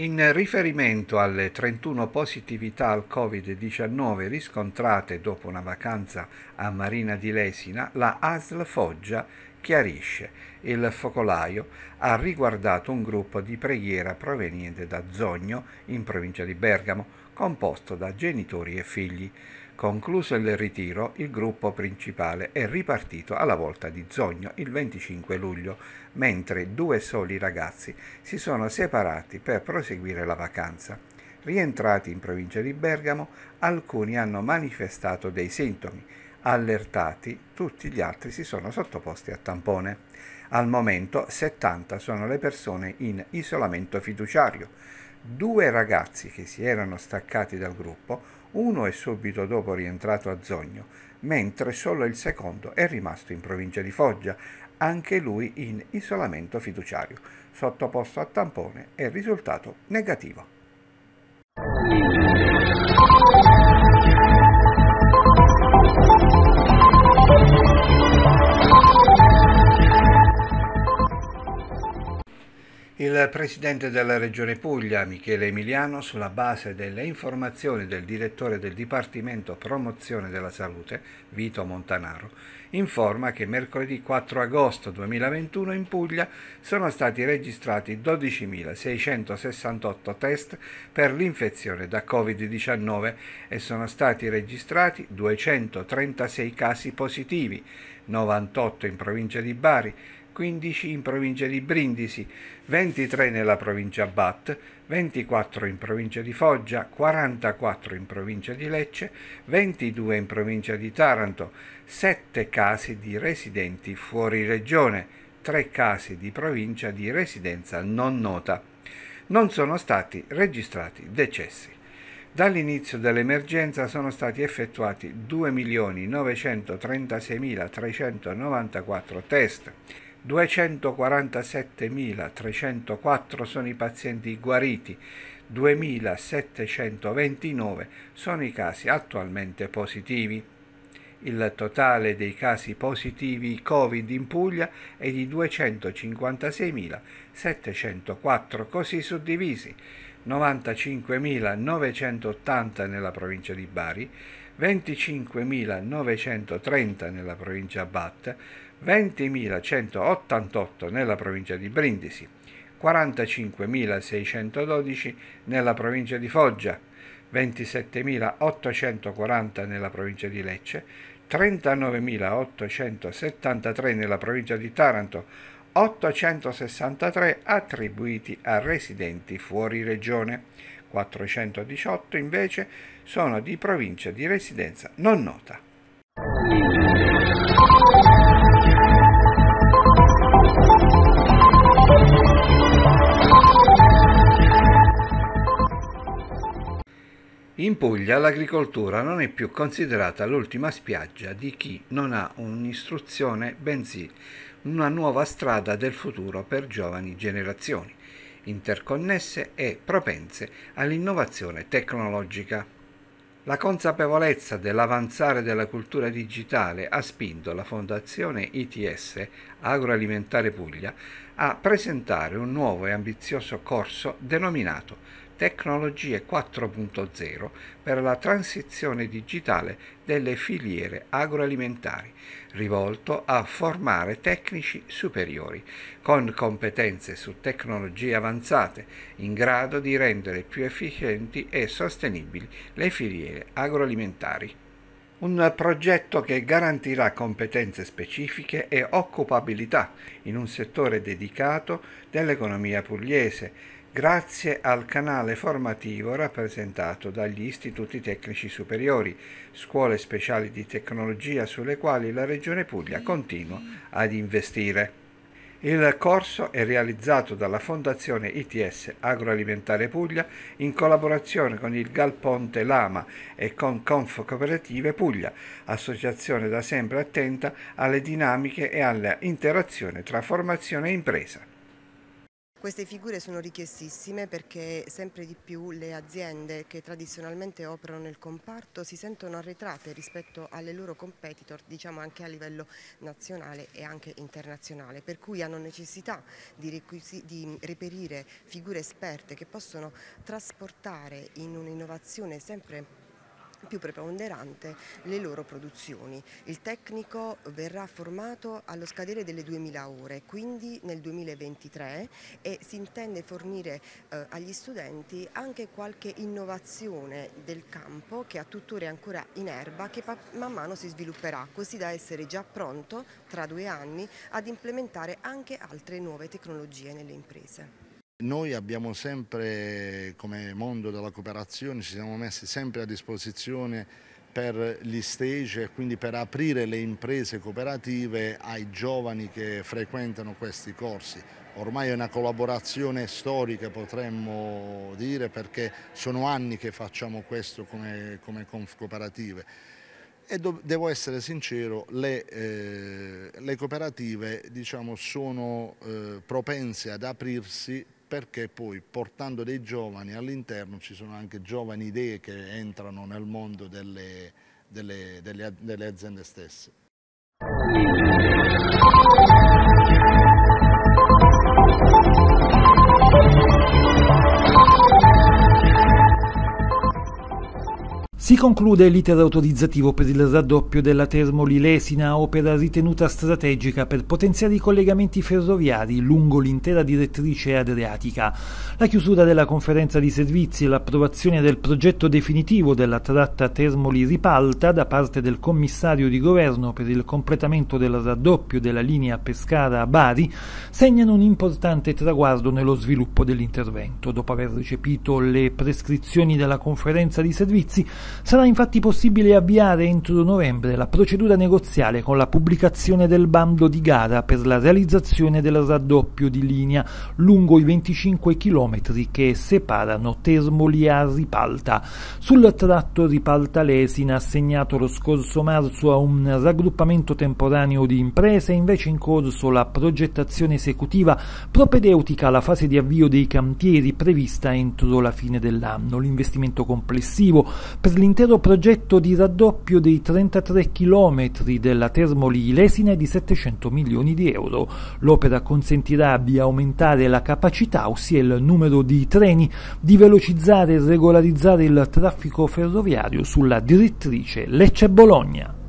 In riferimento alle 31 positività al Covid-19 riscontrate dopo una vacanza a Marina di Lesina, la ASL Foggia chiarisce il focolaio ha riguardato un gruppo di preghiera proveniente da Zogno, in provincia di Bergamo, composto da genitori e figli. Concluso il ritiro, il gruppo principale è ripartito alla volta di Zogno il 25 luglio, mentre due soli ragazzi si sono separati per proseguire la vacanza. Rientrati in provincia di Bergamo, alcuni hanno manifestato dei sintomi. Allertati, tutti gli altri si sono sottoposti a tampone. Al momento 70 sono le persone in isolamento fiduciario. Due ragazzi che si erano staccati dal gruppo uno è subito dopo rientrato a Zogno, mentre solo il secondo è rimasto in provincia di Foggia, anche lui in isolamento fiduciario, sottoposto a tampone e risultato negativo. Il presidente della Regione Puglia, Michele Emiliano, sulla base delle informazioni del direttore del Dipartimento Promozione della Salute, Vito Montanaro, informa che mercoledì 4 agosto 2021 in Puglia sono stati registrati 12.668 test per l'infezione da Covid-19 e sono stati registrati 236 casi positivi, 98 in provincia di Bari, 15 in provincia di Brindisi, 23 nella provincia Bat, 24 in provincia di Foggia, 44 in provincia di Lecce, 22 in provincia di Taranto, 7 casi di residenti fuori regione, 3 casi di provincia di residenza non nota. Non sono stati registrati decessi. Dall'inizio dell'emergenza sono stati effettuati 2.936.394 test 247.304 sono i pazienti guariti, 2.729 sono i casi attualmente positivi. Il totale dei casi positivi Covid in Puglia è di 256.704, così suddivisi 95.980 nella provincia di Bari, 25.930 nella provincia Bat, 20.188 nella provincia di Brindisi, 45.612 nella provincia di Foggia, 27.840 nella provincia di Lecce, 39.873 nella provincia di Taranto, 863 attribuiti a residenti fuori regione, 418 invece sono di provincia di residenza non nota. In Puglia l'agricoltura non è più considerata l'ultima spiaggia di chi non ha un'istruzione, bensì una nuova strada del futuro per giovani generazioni, interconnesse e propense all'innovazione tecnologica. La consapevolezza dell'avanzare della cultura digitale ha spinto la Fondazione ITS Agroalimentare Puglia a presentare un nuovo e ambizioso corso denominato Tecnologie 4.0 per la transizione digitale delle filiere agroalimentari, rivolto a formare tecnici superiori con competenze su tecnologie avanzate in grado di rendere più efficienti e sostenibili le filiere agroalimentari. Un progetto che garantirà competenze specifiche e occupabilità in un settore dedicato dell'economia pugliese grazie al canale formativo rappresentato dagli istituti tecnici superiori, scuole speciali di tecnologia sulle quali la Regione Puglia continua ad investire. Il corso è realizzato dalla Fondazione ITS Agroalimentare Puglia in collaborazione con il Galponte Lama e con Conf Cooperative Puglia, associazione da sempre attenta alle dinamiche e alla interazione tra formazione e impresa. Queste figure sono richiestissime perché sempre di più le aziende che tradizionalmente operano nel comparto si sentono arretrate rispetto alle loro competitor, diciamo anche a livello nazionale e anche internazionale, per cui hanno necessità di, di reperire figure esperte che possono trasportare in un'innovazione sempre più preponderante le loro produzioni. Il tecnico verrà formato allo scadere delle 2000 ore, quindi nel 2023 e si intende fornire eh, agli studenti anche qualche innovazione del campo che a tuttora è ancora in erba che man mano si svilupperà, così da essere già pronto tra due anni ad implementare anche altre nuove tecnologie nelle imprese. Noi abbiamo sempre, come mondo della cooperazione, ci siamo messi sempre a disposizione per gli stage e quindi per aprire le imprese cooperative ai giovani che frequentano questi corsi. Ormai è una collaborazione storica potremmo dire perché sono anni che facciamo questo come, come cooperative e devo essere sincero, le, eh, le cooperative diciamo, sono eh, propense ad aprirsi perché poi portando dei giovani all'interno ci sono anche giovani idee che entrano nel mondo delle, delle, delle, delle aziende stesse. Conclude l'iter autorizzativo per il raddoppio della Termoli-Lesina, opera ritenuta strategica per potenziare i collegamenti ferroviari lungo l'intera direttrice adriatica. La chiusura della conferenza di servizi e l'approvazione del progetto definitivo della tratta Termoli-Ripalta da parte del commissario di governo per il completamento del raddoppio della linea Pescara-Bari segnano un importante traguardo nello sviluppo dell'intervento. Dopo aver recepito le prescrizioni della conferenza di servizi, Sarà infatti possibile avviare entro novembre la procedura negoziale con la pubblicazione del bando di gara per la realizzazione del raddoppio di linea lungo i 25 km che separano Termoli a Ripalta. Sul tratto Ripalta-Lesina assegnato lo scorso marzo a un raggruppamento temporaneo di imprese, invece in corso la progettazione esecutiva propedeutica alla fase di avvio dei cantieri prevista entro la fine dell'anno. L'investimento complessivo per l'intero progetto di raddoppio dei 33 km della Termoli-Ilesina è di 700 milioni di euro. L'opera consentirà di aumentare la capacità, ossia il numero di treni, di velocizzare e regolarizzare il traffico ferroviario sulla direttrice Lecce-Bologna.